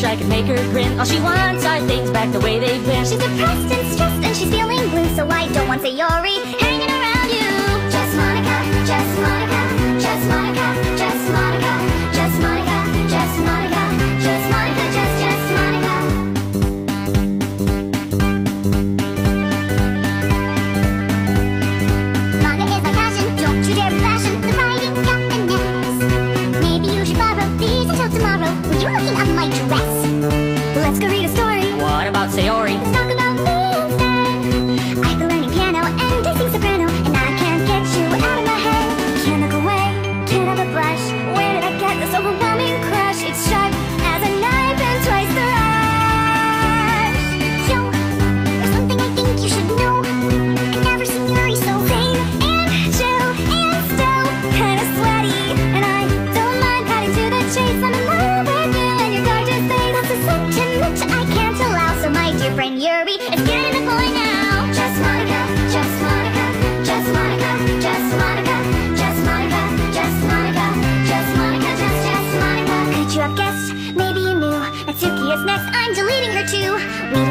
wish I could make her grin. All she wants are things back the way they've been. She's depressed and stressed and she's feeling blue So I don't want Sayori hanging around dress Let's go read a story What about Sayori? Let's talk about Yuri, it's getting the point now. Just Monika, just Monika, just Monika, just Monika, just Monika, just Monika, just Monika, just just Monika. Could you have guessed? Maybe you knew. Natsuki is next. I'm deleting her too. We